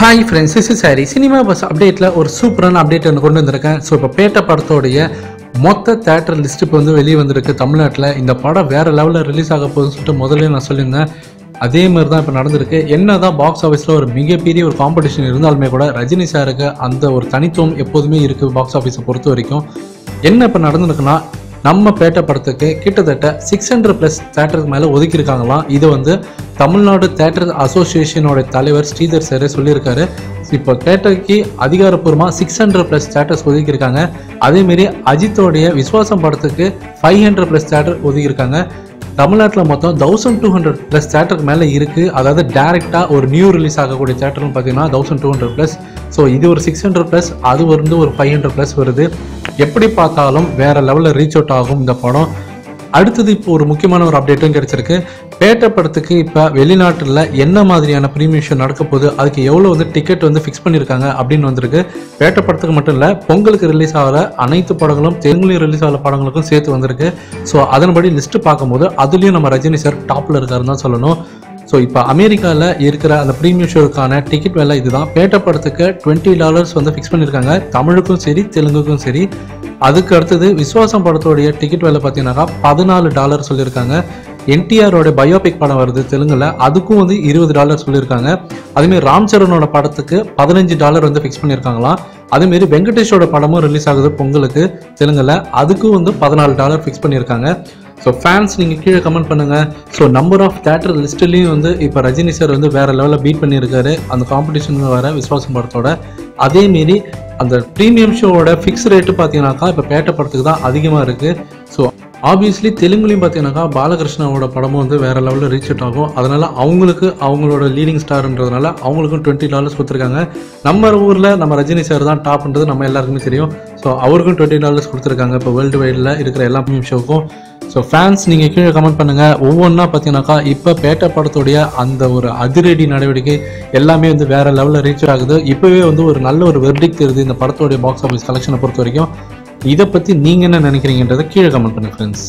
Hi friends is சாரி cinema buzz அப்டேட்டில் ஒரு சூப்பரான அப்டேட் ஒன்று கொண்டு வந்திருக்கேன். ஸோ இப்போ பேட்ட படத்தோடைய மொத்த தேட்டர் லிஸ்ட் இப்போ வந்து வெளியே வந்திருக்கு. தமிழ்நாட்டில் இந்த படம் வேறு லெவலில் ரிலீஸ் ஆக போகுதுன்னு சொல்லிட்டு முதல்ல நான் சொல்லியிருந்தேன். அதே மாதிரி தான் இப்போ நடந்திருக்கு. என்ன தான் பாக்ஸ் ஆஃபீஸில் ஒரு மிகப்பெரிய ஒரு காம்படிஷன் இருந்தாலுமே கூட ரஜினி சாருக்கு அந்த ஒரு தனித்துவம் எப்போதுமே இருக்குது பாக்ஸ் ஆஃபீஸை பொறுத்த வரைக்கும். என்ன இப்போ நடந்திருக்குன்னா நம்ம பேட்ட படத்துக்கு கிட்டத்தட்ட சிக்ஸ் ஹண்ட்ரட் ப்ளஸ் தேட்டருக்கு மேலே ஒதுக்கியிருக்காங்களாம். இது வந்து தமிழ்நாடு தேட்டர் அசோசியேஷனோட தலைவர் ஸ்ரீதர் சார் சொல்லியிருக்காரு. இப்போ தேட்டருக்கு அதிகாரப்பூர்வமாக சிக்ஸ் ஹண்ட்ரட் ப்ளஸ் தேட்டர்ஸ் ஒதுக்கியிருக்காங்க. அதேமாரி அஜித்தோடைய விஸ்வாசம் படத்துக்கு ஃபைவ் ஹண்ட்ரட் ப்ளஸ் தேட்டர் ஒதுக்கியிருக்காங்க. தமிழ்நாட்டில் மொத்தம் தௌசண்ட் டூ ஹண்ட்ரட் ப்ளஸ் தேட்டருக்கு மேலே இருக்குது அதாவது டேரெக்டாக ஒரு நியூ ரிலீஸ் ஆகக்கூடிய தேட்டர்னு பார்த்தீங்கன்னா thousand two hundred plus so இது ஒரு சிக்ஸ் ஹண்ட்ரட் ப்ளஸ் அது வந்து ஒரு ஃபைவ் ஹண்ட்ரட் ப்ளஸ் வருது. எப்படி பார்த்தாலும் வேறு லெவலில் ரீச் அவுட் ஆகும் இந்த படம். அடுத்தது இப்போ ஒரு முக்கியமான ஒரு அப்டேட்டும் கிடைச்சிருக்கு. பேட்ட படத்துக்கு இப்போ வெளிநாட்டில் என்ன மாதிரியான ப்ரீமியம் ஷோ நடக்க போகுது? அதுக்கு எவ்வளோ வந்து டிக்கெட் வந்து ஃபிக்ஸ் பண்ணியிருக்காங்க அப்படின்னு வந்திருக்கு. பேட்ட படத்துக்கு மட்டும் இல்லை பொங்கலுக்கு ரிலீஸ் ஆகிற அனைத்து படங்களும் தெலுங்குலையும் ரிலீஸ் ஆகிற படங்களுக்கும் சேர்த்து வந்திருக்கு. ஸோ அதன்படி லிஸ்ட்டு பார்க்கும்போது அதுலேயும் நம்ம ரஜினி சார் டாப்பில் இருக்காருன்னு தான் சொல்லணும். ஸோ இப்போ அமெரிக்காவில் இருக்கிற அந்த ப்ரீமியம் ஷோக்கான டிக்கெட் விலை இதுதான். பேட்ட படத்துக்கு டுவெண்ட்டி டாலர்ஸ் வந்து ஃபிக்ஸ் பண்ணியிருக்காங்க தமிழுக்கும் சரி தெலுங்குக்கும் சரி. அதுக்கு அடுத்தது விஸ்வாசம் படத்தோடைய டிக்கெட் விலை பார்த்தீங்கன்னாக்கா பதினாலு டாலர் சொல்லியிருக்காங்க. என்டிஆரோட பயோபிக் படம் வருது தெலுங்குல அதுக்கும் வந்து இருபது டாலர் சொல்லியிருக்காங்க. அதேமாரி ராம் சரணோட படத்துக்கு பதினஞ்சு டாலர் வந்து ஃபிக்ஸ் பண்ணியிருக்காங்களாம். அதேமாரி வெங்கடேஷோட படமும் ரிலீஸ் ஆகுது பொங்கலுக்கு தெலுங்குல அதுக்கும் வந்து பதினாலு டாலர் ஃபிக்ஸ் பண்ணியிருக்காங்க. ஸோ ஃபேன்ஸ் நீங்கள் கீழே கமெண்ட் பண்ணுங்கள் ஸோ நம்பர் ஆஃப் தேட்டர் லிஸ்ட்லேயும் வந்து இப்போ ரஜினி சார் வந்து வேறு லெவலில் பீட் பண்ணியிருக்காரு. அந்த காம்படிஷன் வர விஸ்வாசம் படத்தோட. அதேமாரி அந்த ப்ரீமியம் ஷோவோட ஃபிக்ஸ் ரேட்டு பார்த்தீங்கன்னாக்கா இப்போ பேட்ட படத்துக்கு தான் அதிகமாக இருக்குது ஸோ ஆப்வியஸ்லி தெலுங்குலையும் பார்த்தீங்கன்னாக்கா பாலகிருஷ்ணாவோட படமும் வந்து வேறு லெவலில் ரீச் அவுட் ஆகும். அதனால் அவங்களுக்கு அவங்களோட லீடிங் ஸ்டார்ன்றதுனால அவங்களுக்கும் டுவெண்ட்டி டாலர்ஸ் கொடுத்துருக்காங்க. நம்ம ஊரில் நம்ம ரஜினி சார் தான் டாப்ன்றது நம்ம எல்லாருக்குமே தெரியும். ஸோ அவருக்கும் டுவெண்ட்டி டாலர்ஸ் கொடுத்துருக்காங்க இப்போ வேர்ல்டு வைடில் இருக்கிற எல்லா ஃபிலிம் ஷோக்கும் ஸோ ஃபேன்ஸ் நீங்கள் கீழே கமெண்ட் பண்ணுங்கள் ஒவ்வொன்றா பார்த்தீங்கன்னாக்கா இப்போ பேட்டை படத்துடைய அந்த ஒரு அதிரடி நடவடிக்கை எல்லாமே வந்து வேற லெவலில் ரீச் ஆகுது. இப்போவே வந்து ஒரு நல்ல ஒரு வெர்டிக் தெரியுது இந்த படத்துடைய பாக்ஸ் ஆஃபீஸ் கலெக்ஷனை பொறுத்த வரைக்கும் இதை பற்றி நீங்கள் என்ன நினைக்கிறீங்கன்றதை கீழே கமெண்ட் பண்ணுங்கள் ஃப்ரெண்ட்ஸ்